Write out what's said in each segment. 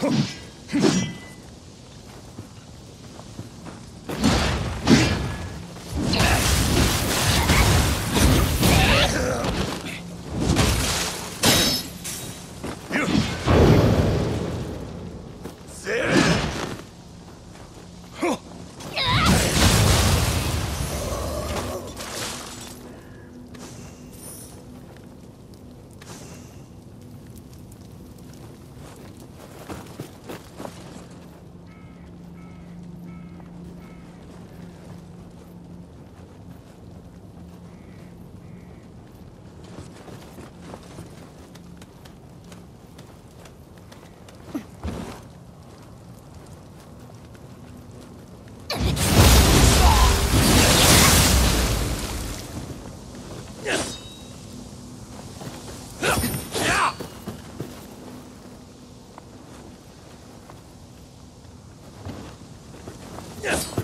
Huh. Yes.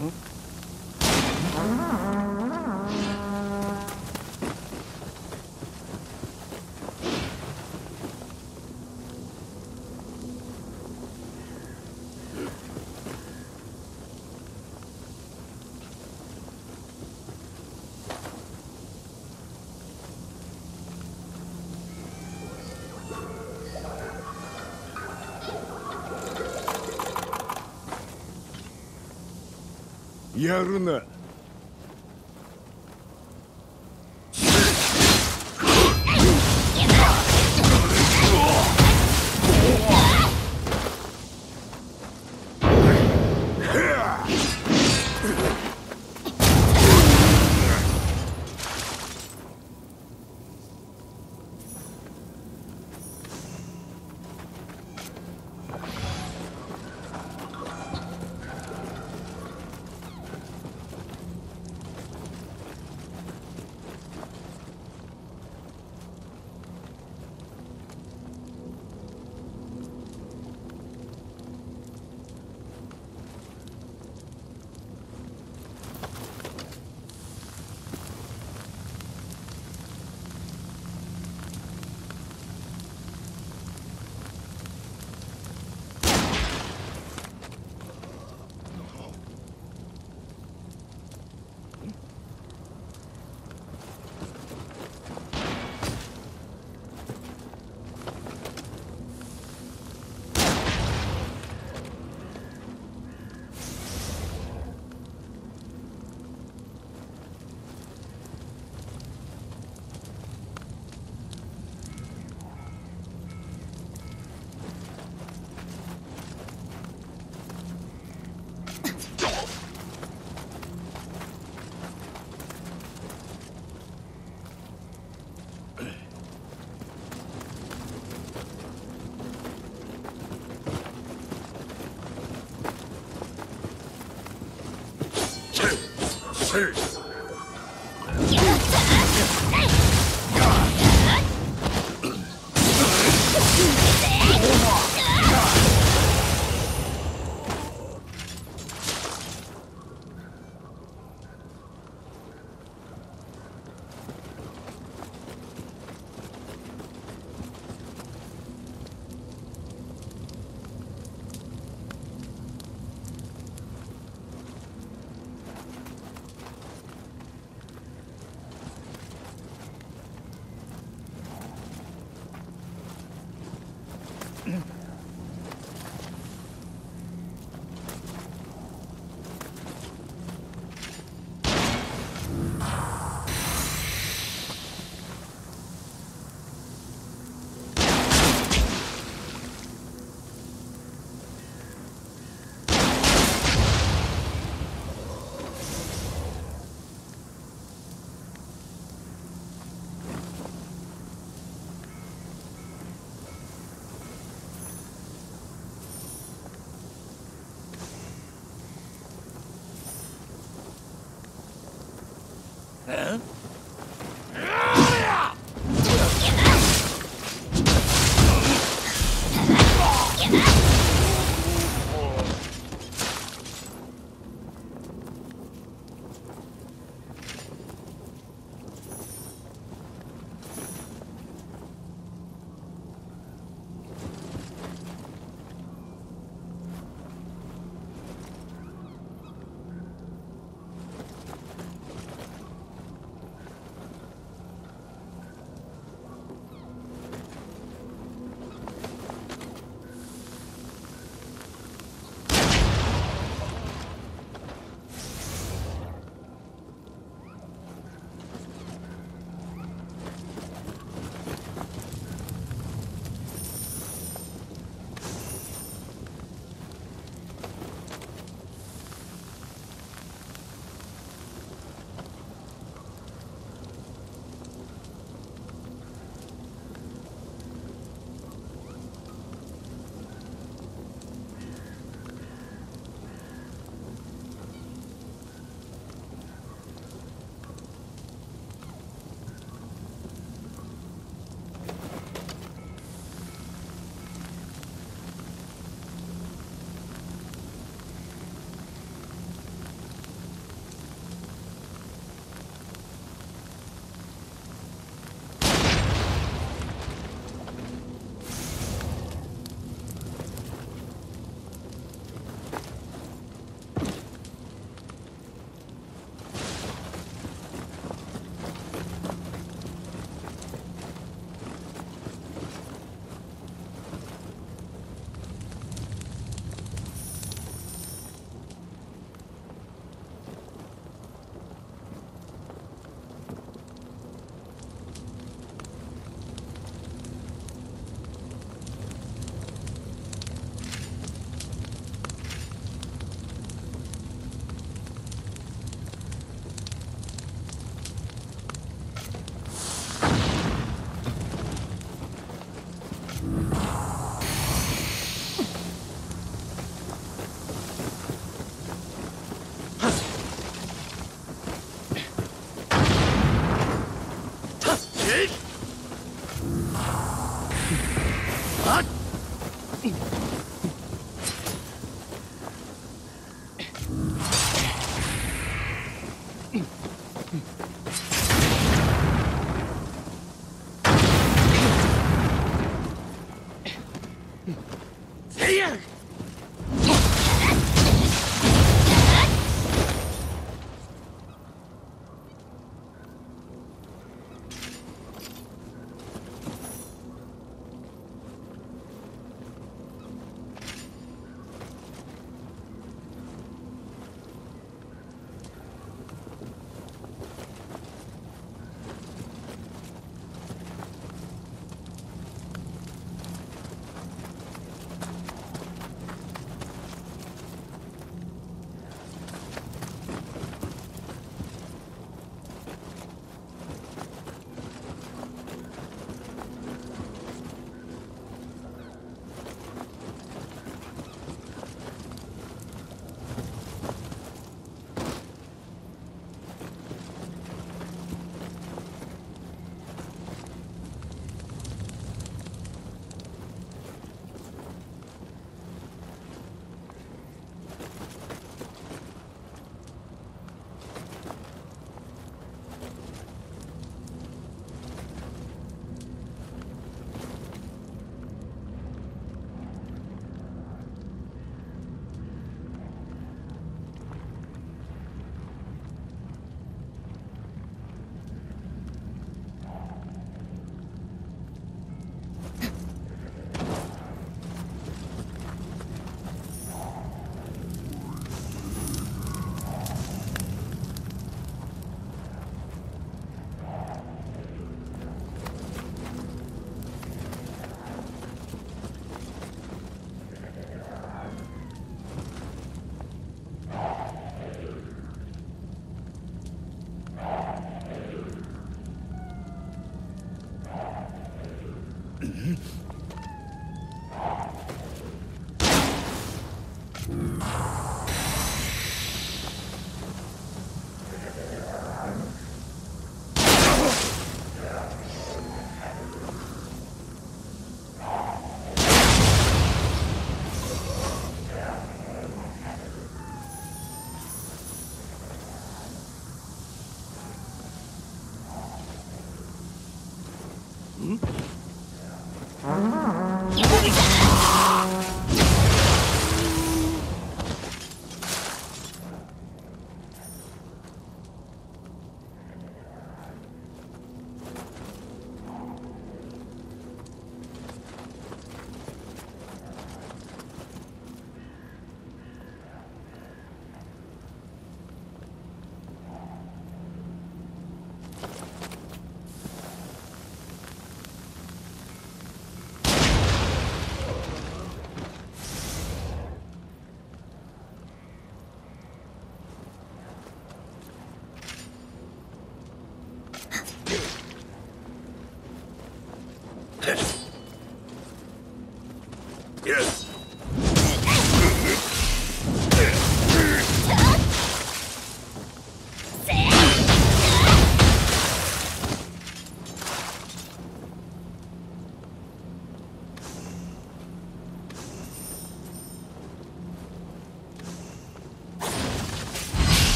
Mm-hmm. やるな。horses! Yes.